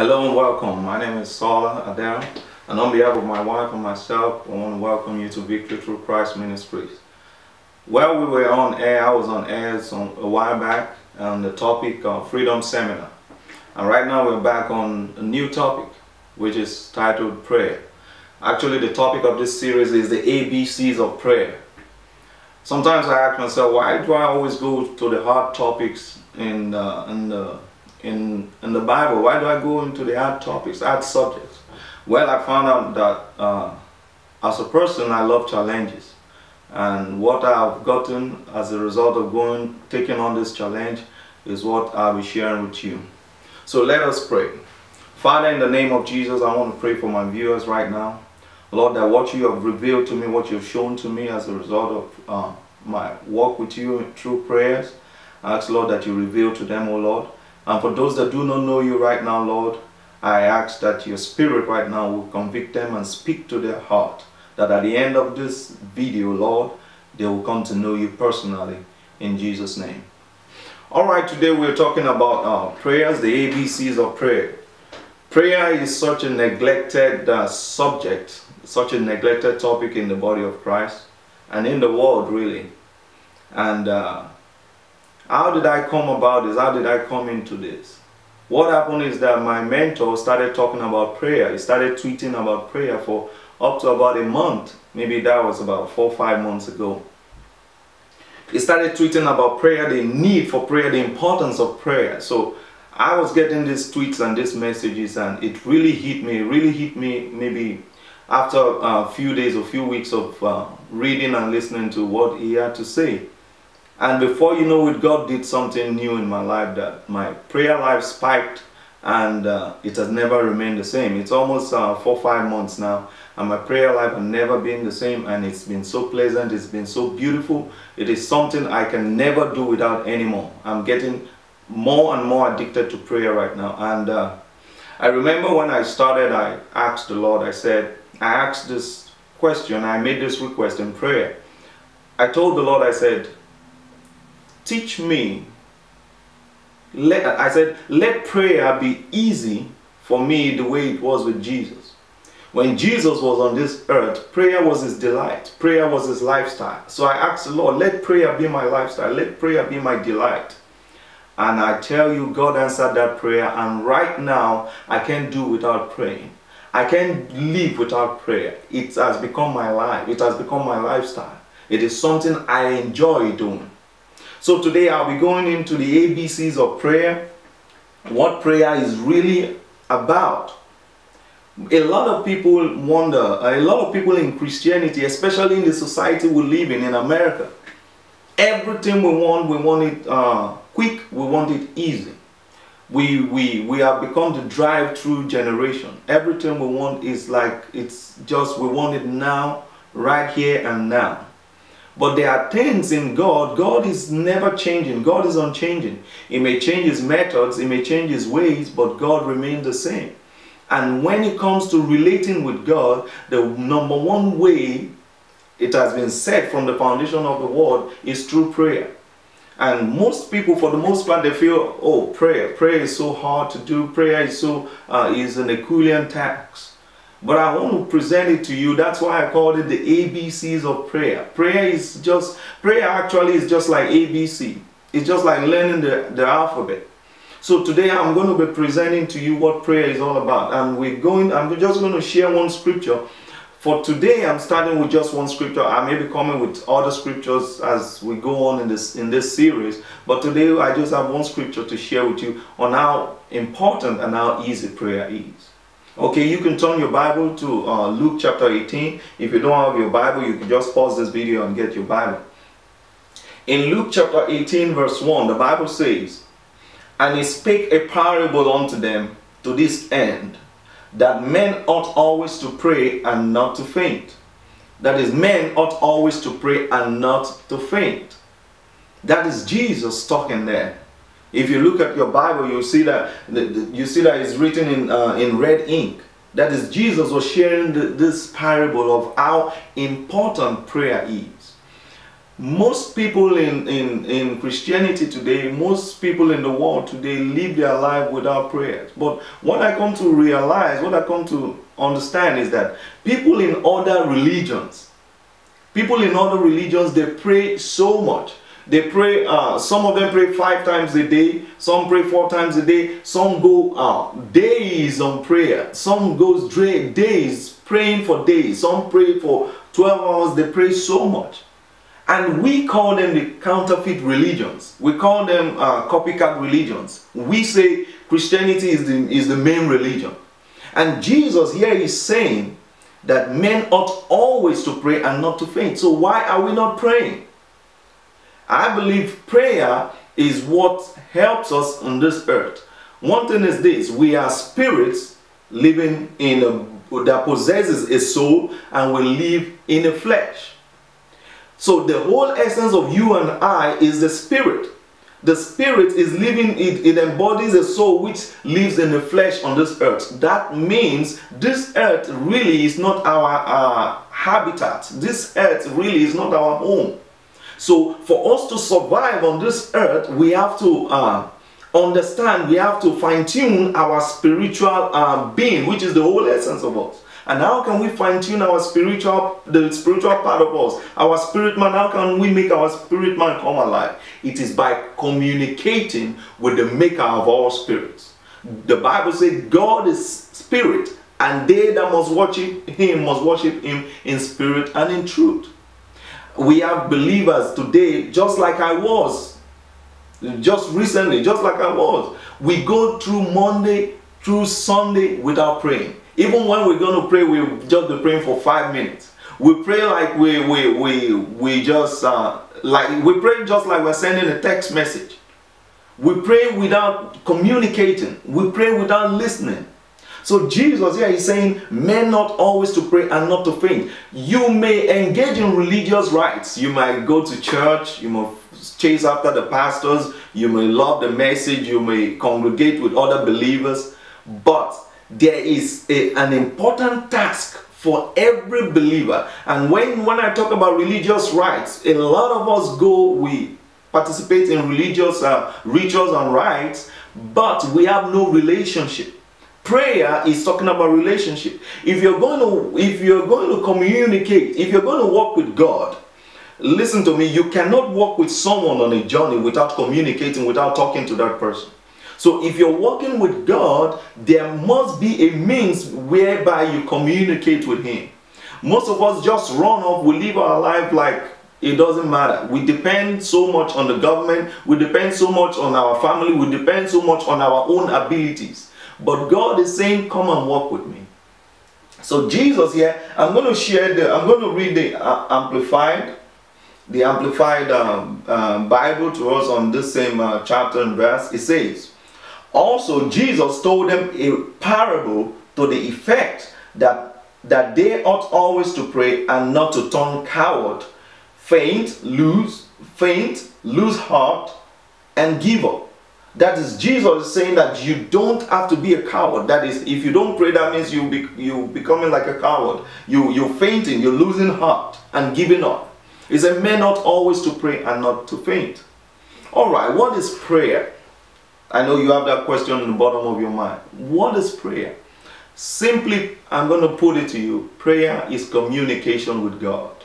Hello and welcome. My name is Sola Adele, and on behalf of my wife and myself, I want to welcome you to Victory Through Christ Ministries. While we were on air, I was on air some, a while back on the topic of Freedom Seminar. And right now we're back on a new topic, which is titled Prayer. Actually, the topic of this series is the ABCs of prayer. Sometimes I ask myself, why do I always go to the hard topics in, uh, in the in, in the Bible. Why do I go into the hard topics, hard subjects? Well, I found out that uh, as a person, I love challenges. And what I've gotten as a result of going, taking on this challenge is what I'll be sharing with you. So let us pray. Father, in the name of Jesus, I want to pray for my viewers right now. Lord, that what you have revealed to me, what you've shown to me as a result of uh, my walk with you through prayers, I ask, Lord, that you reveal to them, O oh Lord. And for those that do not know you right now, Lord, I ask that your spirit right now will convict them and speak to their heart. That at the end of this video, Lord, they will come to know you personally in Jesus' name. All right, today we're talking about uh, prayers, the ABCs of prayer. Prayer is such a neglected uh, subject, such a neglected topic in the body of Christ and in the world, really. And uh, how did I come about this? How did I come into this? What happened is that my mentor started talking about prayer. He started tweeting about prayer for up to about a month. Maybe that was about four five months ago. He started tweeting about prayer, the need for prayer, the importance of prayer. So I was getting these tweets and these messages, and it really hit me. It really hit me maybe after a few days, a few weeks of uh, reading and listening to what he had to say. And before you know it, God did something new in my life that my prayer life spiked and uh, it has never remained the same. It's almost uh, four, five months now and my prayer life has never been the same and it's been so pleasant, it's been so beautiful. It is something I can never do without anymore. I'm getting more and more addicted to prayer right now. And uh, I remember when I started, I asked the Lord, I said, I asked this question, I made this request in prayer. I told the Lord, I said, teach me. Let, I said, let prayer be easy for me the way it was with Jesus. When Jesus was on this earth, prayer was his delight. Prayer was his lifestyle. So I asked the Lord, let prayer be my lifestyle. Let prayer be my delight. And I tell you, God answered that prayer. And right now, I can't do without praying. I can't live without prayer. It has become my life. It has become my lifestyle. It is something I enjoy doing. So today I'll be going into the ABCs of prayer, what prayer is really about. A lot of people wonder, a lot of people in Christianity, especially in the society we live in, in America, everything we want, we want it uh, quick, we want it easy. We, we, we have become the drive-through generation. Everything we want is like, it's just, we want it now, right here and now. But there are things in God, God is never changing. God is unchanging. He may change his methods, he may change his ways, but God remains the same. And when it comes to relating with God, the number one way it has been said from the foundation of the world is through prayer. And most people, for the most part, they feel, oh, prayer, prayer is so hard to do. Prayer is so uh, is an Herculean task. But I want to present it to you. That's why I called it the ABCs of prayer. Prayer is just, prayer actually is just like ABC. It's just like learning the, the alphabet. So today I'm going to be presenting to you what prayer is all about. And we're going, I'm just going to share one scripture. For today, I'm starting with just one scripture. I may be coming with other scriptures as we go on in this in this series. But today, I just have one scripture to share with you on how important and how easy prayer is. Okay, you can turn your Bible to uh, Luke chapter 18. If you don't have your Bible, you can just pause this video and get your Bible. In Luke chapter 18 verse 1, the Bible says, And he spake a parable unto them to this end, that men ought always to pray and not to faint. That is, men ought always to pray and not to faint. That is Jesus talking there. If you look at your Bible, you see that you see that it's written in uh, in red ink. That is, Jesus was sharing the, this parable of how important prayer is. most people in, in, in Christianity today, most people in the world today live their life without prayers. But what I come to realize, what I come to understand is that people in other religions, people in other religions, they pray so much. They pray, uh, some of them pray five times a day, some pray four times a day, some go uh, days on prayer, some goes days praying for days, some pray for 12 hours, they pray so much. And we call them the counterfeit religions. We call them uh, copycat religions. We say Christianity is the, is the main religion. And Jesus here is saying that men ought always to pray and not to faint. So why are we not praying? I believe prayer is what helps us on this earth. One thing is this, we are spirits living in a, that possesses a soul and we live in a flesh. So the whole essence of you and I is the spirit. The spirit is living, it, it embodies a soul which lives in the flesh on this earth. That means this earth really is not our uh, habitat. This earth really is not our home. So for us to survive on this earth, we have to uh, understand, we have to fine tune our spiritual uh, being, which is the whole essence of us. And how can we fine tune our spiritual, the spiritual part of us, our spirit man? How can we make our spirit man come alive? It is by communicating with the maker of all spirits. The Bible says God is spirit, and they that must worship him must worship him in spirit and in truth. We have believers today, just like I was, just recently, just like I was. We go through Monday through Sunday without praying. Even when we're going to pray, we just be praying for five minutes. We pray like we we we we just uh, like we pray just like we're sending a text message. We pray without communicating. We pray without listening. So Jesus here is saying, men not always to pray and not to faint. You may engage in religious rites. You might go to church. You might chase after the pastors. You may love the message. You may congregate with other believers. But there is a, an important task for every believer. And when, when I talk about religious rites, a lot of us go, we participate in religious uh, rituals and rites, but we have no relationship. Prayer is talking about relationship. If you're going to, if you're going to communicate, if you're going to walk with God, listen to me, you cannot walk with someone on a journey without communicating, without talking to that person. So if you're walking with God, there must be a means whereby you communicate with Him. Most of us just run off, we live our life like it doesn't matter. We depend so much on the government, we depend so much on our family, we depend so much on our own abilities. But God is saying, Come and walk with me. So Jesus here, I'm going to share the, I'm going to read the uh, amplified, the amplified um, uh, Bible to us on this same uh, chapter and verse. It says, also, Jesus told them a parable to the effect that, that they ought always to pray and not to turn coward, faint, lose, faint, lose heart, and give up. That is, Jesus saying that you don't have to be a coward. That is, if you don't pray, that means you be, you becoming like a coward. You you're fainting, you're losing heart and giving up. It's a man not always to pray and not to faint. All right, what is prayer? I know you have that question in the bottom of your mind. What is prayer? Simply, I'm going to put it to you prayer is communication with God.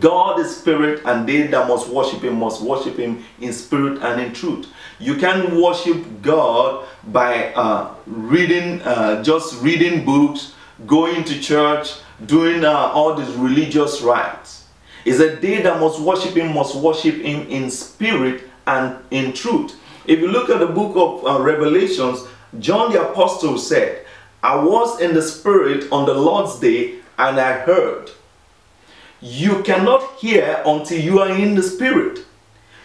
God is spirit, and they that must worship Him must worship Him in spirit and in truth. You can worship God by uh, reading, uh, just reading books, going to church, doing uh, all these religious rites. It's a day that must worship Him, must worship Him in spirit and in truth. If you look at the book of uh, Revelations, John the Apostle said, I was in the Spirit on the Lord's day and I heard. You cannot hear until you are in the Spirit.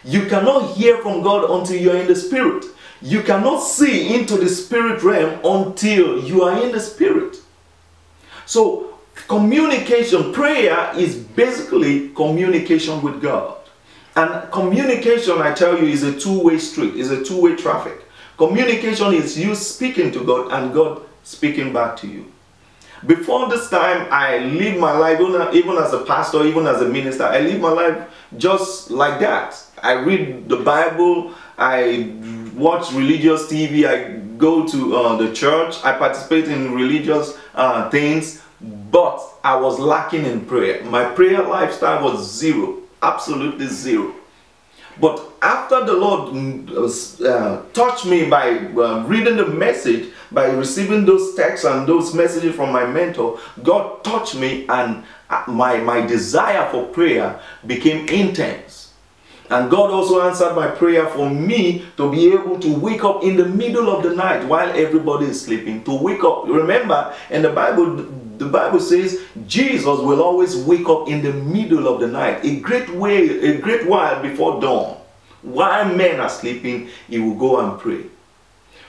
You cannot hear from God until you are in the Spirit. You cannot see into the Spirit realm until you are in the Spirit. So, communication, prayer is basically communication with God. And communication, I tell you, is a two-way street, is a two-way traffic. Communication is you speaking to God and God speaking back to you. Before this time, I live my life, even as a pastor, even as a minister, I live my life just like that. I read the Bible, I watch religious TV, I go to uh, the church, I participate in religious uh, things, but I was lacking in prayer. My prayer lifestyle was zero, absolutely zero. But after the Lord mm, uh, touched me by uh, reading the message, by receiving those texts and those messages from my mentor, God touched me and uh, my, my desire for prayer became intense. And God also answered my prayer for me to be able to wake up in the middle of the night while everybody is sleeping. To wake up. Remember, in the Bible, the Bible says Jesus will always wake up in the middle of the night, a great way, a great while before dawn. While men are sleeping, he will go and pray.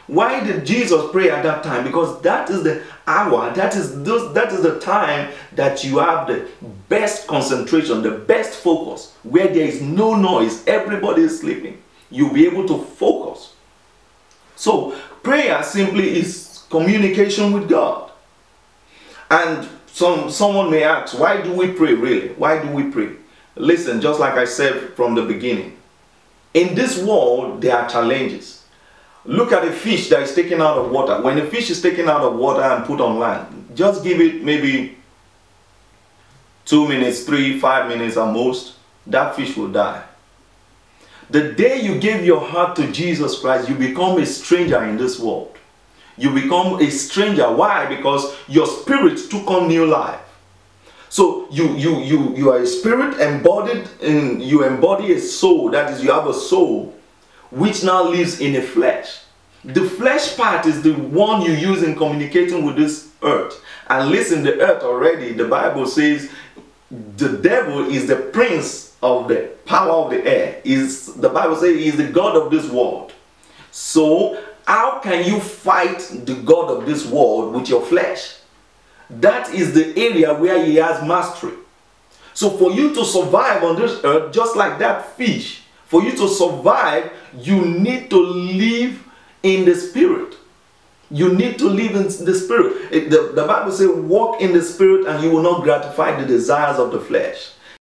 Why did Jesus pray at that time? Because that is the hour, that is those, that is the time that you have the best concentration, the best focus, where there is no noise, everybody is sleeping. You'll be able to focus. So prayer simply is communication with God. And some someone may ask, why do we pray really? Why do we pray? Listen, just like I said from the beginning, in this world there are challenges Look at a fish that is taken out of water. When a fish is taken out of water and put on land, just give it maybe two minutes, three, five minutes at most, that fish will die. The day you give your heart to Jesus Christ, you become a stranger in this world. You become a stranger. Why? Because your spirit took on new life. So you you you you are a spirit embodied in you embody a soul. That is, you have a soul which now lives in a flesh. The flesh part is the one you use in communicating with this earth. And listen, the earth already, the Bible says the devil is the prince of the power of the air. Is the Bible says he is the God of this world. So how can you fight the God of this world with your flesh? That is the area where he has mastery. So for you to survive on this earth, just like that fish, for you to survive, you need to live in the spirit. You need to live in the spirit. It, the, the Bible says, walk in the spirit and you will not gratify the desires of the flesh.